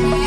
you.